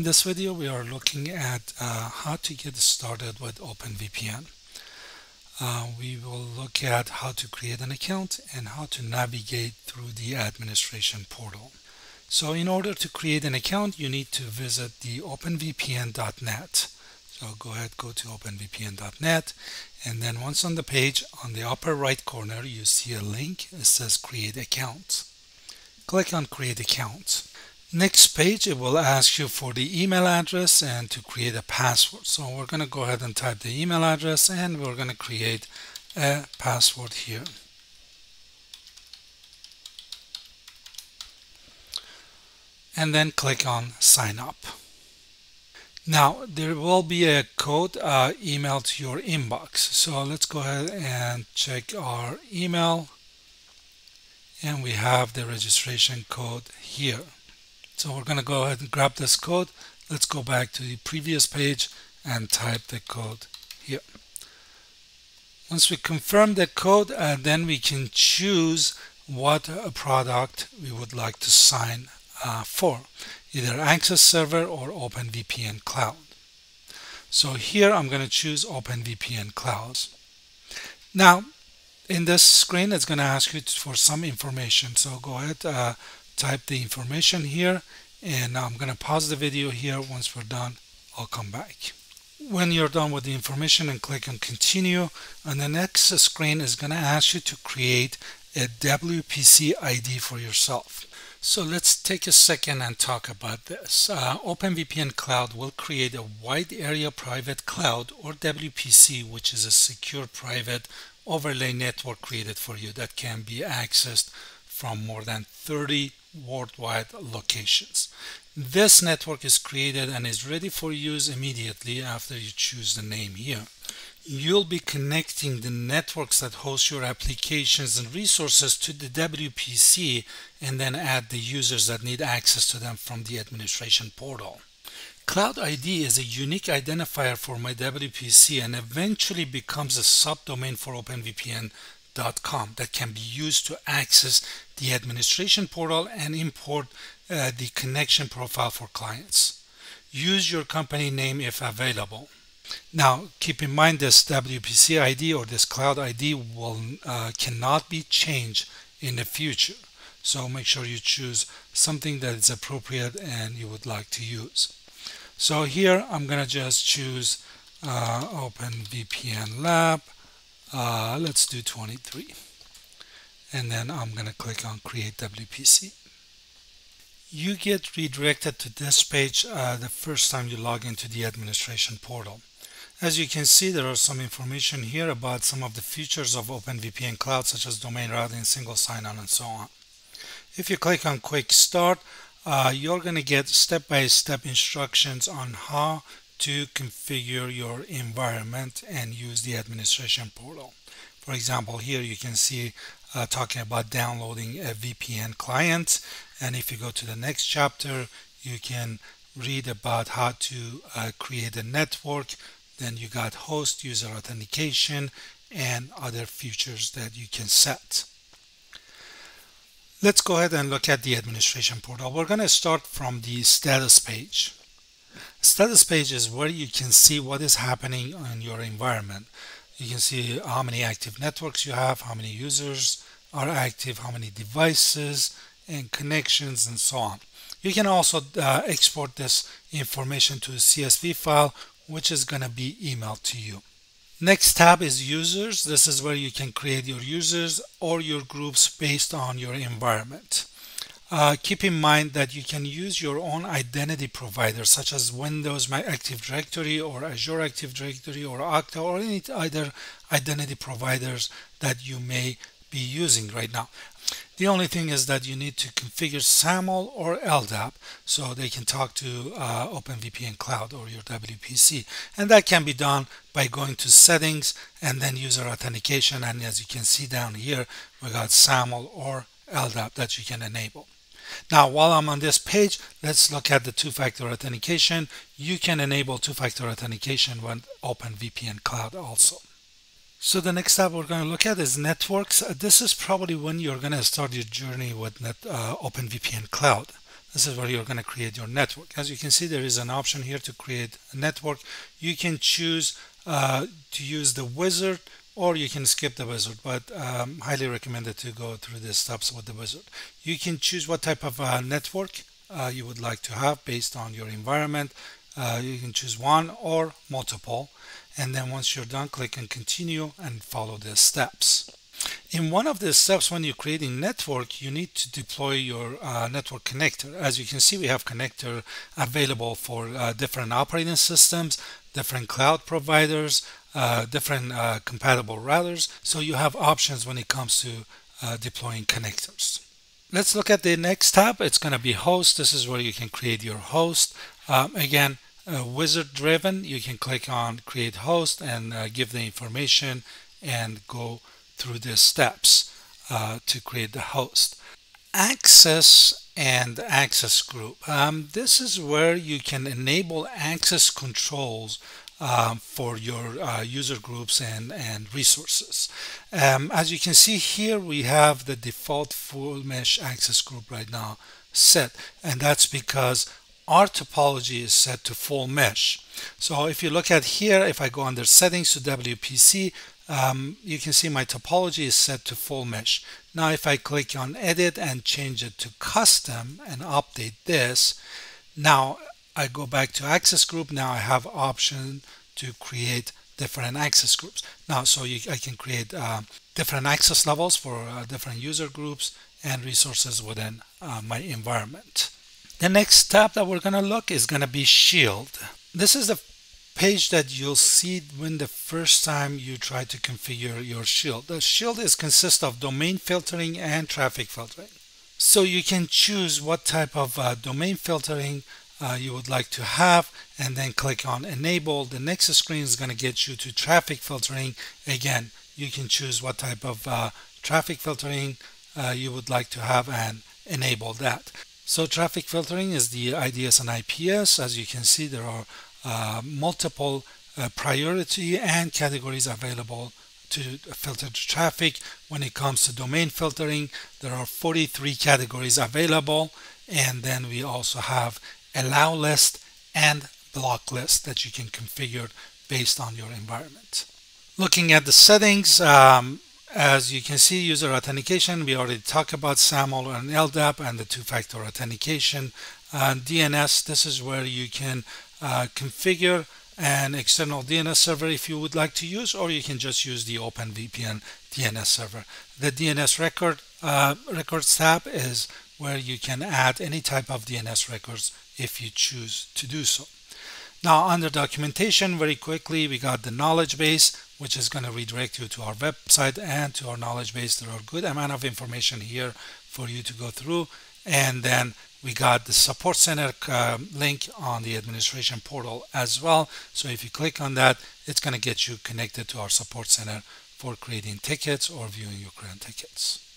In this video, we are looking at uh, how to get started with OpenVPN. Uh, we will look at how to create an account and how to navigate through the administration portal. So in order to create an account, you need to visit the openvpn.net. So go ahead, go to openvpn.net and then once on the page, on the upper right corner, you see a link. It says create account. Click on create account. Next page, it will ask you for the email address and to create a password. So we're going to go ahead and type the email address and we're going to create a password here. And then click on sign up. Now there will be a code uh, emailed to your inbox. So let's go ahead and check our email and we have the registration code here. So we're going to go ahead and grab this code. Let's go back to the previous page and type the code here. Once we confirm the code, uh, then we can choose what a product we would like to sign uh, for, either Access Server or OpenVPN Cloud. So here I'm going to choose OpenVPN Cloud. Now, in this screen, it's going to ask you for some information. So go ahead, uh, type the information here and I'm going to pause the video here. Once we're done I'll come back. When you're done with the information and click on continue and the next screen is going to ask you to create a WPC ID for yourself. So let's take a second and talk about this. Uh, OpenVPN Cloud will create a wide area private cloud or WPC which is a secure private overlay network created for you that can be accessed from more than 30 worldwide locations. This network is created and is ready for use immediately after you choose the name here. You'll be connecting the networks that host your applications and resources to the WPC and then add the users that need access to them from the administration portal. Cloud ID is a unique identifier for my WPC and eventually becomes a subdomain for OpenVPN that can be used to access the administration portal and import uh, the connection profile for clients. Use your company name if available. Now, keep in mind this WPC ID or this cloud ID will uh, cannot be changed in the future. So make sure you choose something that is appropriate and you would like to use. So here I'm going to just choose uh, OpenVPN Lab uh, let's do 23 and then I'm going to click on create WPC you get redirected to this page uh, the first time you log into the administration portal. As you can see there are some information here about some of the features of OpenVPN Cloud such as domain routing, single sign-on and so on. If you click on quick start uh, you're going to get step-by-step -step instructions on how to configure your environment and use the administration portal. For example, here you can see uh, talking about downloading a VPN client. And if you go to the next chapter, you can read about how to uh, create a network. Then you got host user authentication and other features that you can set. Let's go ahead and look at the administration portal. We're going to start from the status page. Status page is where you can see what is happening in your environment. You can see how many active networks you have, how many users are active, how many devices and connections and so on. You can also uh, export this information to a CSV file which is going to be emailed to you. Next tab is users. This is where you can create your users or your groups based on your environment. Uh, keep in mind that you can use your own identity provider such as Windows My Active Directory or Azure Active Directory or Okta or any other identity providers that you may be using right now. The only thing is that you need to configure SAML or LDAP so they can talk to uh, OpenVPN Cloud or your WPC. And that can be done by going to settings and then user authentication. And as you can see down here, we got SAML or LDAP that you can enable. Now, while I'm on this page, let's look at the two-factor authentication. You can enable two-factor authentication with OpenVPN Cloud also. So the next tab we're going to look at is networks. Uh, this is probably when you're going to start your journey with Net, uh, OpenVPN Cloud. this is where you're going to create your network as you can see there is an option here to create a network you can choose uh, to use the wizard or you can skip the wizard but um, highly recommended to go through the steps with the wizard. You can choose what type of uh, network uh, you would like to have based on your environment. Uh, you can choose one or multiple. And then once you're done click on continue and follow the steps in one of the steps when you're creating network you need to deploy your uh, network connector. As you can see we have connector available for uh, different operating systems different cloud providers uh, different uh, compatible routers. So you have options when it comes to uh, deploying connectors. Let's look at the next tab. It's going to be host. This is where you can create your host. Um, again uh, wizard driven. You can click on create host and uh, give the information and go through the steps uh, to create the host access and access group um, this is where you can enable access controls um, for your uh, user groups and, and resources. Um, as you can see here, we have the default full mesh access group right now set, and that's because our topology is set to full mesh. So if you look at here, if I go under settings to WPC, um, you can see my topology is set to full mesh. Now if I click on edit and change it to custom and update this, now I go back to access group. Now I have option to create different access groups. Now so you, I can create uh, different access levels for uh, different user groups and resources within uh, my environment. The next step that we're going to look is going to be shield. This is the page that you'll see when the first time you try to configure your shield. The shield is consists of domain filtering and traffic filtering. So you can choose what type of uh, domain filtering uh, you would like to have and then click on enable. The next screen is going to get you to traffic filtering. Again you can choose what type of uh, traffic filtering uh, you would like to have and enable that. So traffic filtering is the IDS and IPS as you can see there are multiple uh, priority and categories available to filter traffic when it comes to domain filtering there are 43 categories available and then we also have allow list and block list that you can configure based on your environment. Looking at the settings, um, as you can see, user authentication, we already talked about SAML and LDAP and the two-factor authentication. Uh, DNS, this is where you can uh, configure an external DNS server if you would like to use, or you can just use the OpenVPN DNS server. The DNS record uh, records tab is where you can add any type of DNS records if you choose to do so. Now under documentation, very quickly, we got the knowledge base, which is going to redirect you to our website and to our knowledge base. There are a good amount of information here for you to go through. And then we got the support center uh, link on the administration portal as well. So if you click on that, it's going to get you connected to our support center for creating tickets or viewing your current tickets.